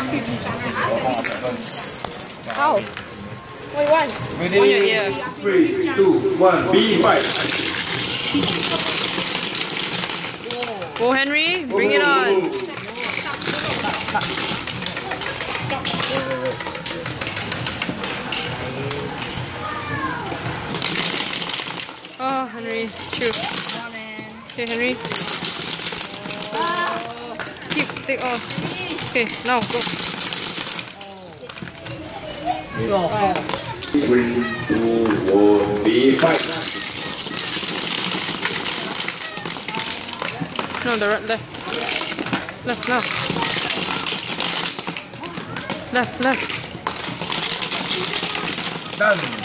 How? Wait, you want? Ready? On your ear. Three, two, one, B fight. Go Henry, bring it on. Oh, Henry, shoot. Okay, Henry. Take off. Okay, now go. B fight. No, the right, left. Left, now. Left, left. Done.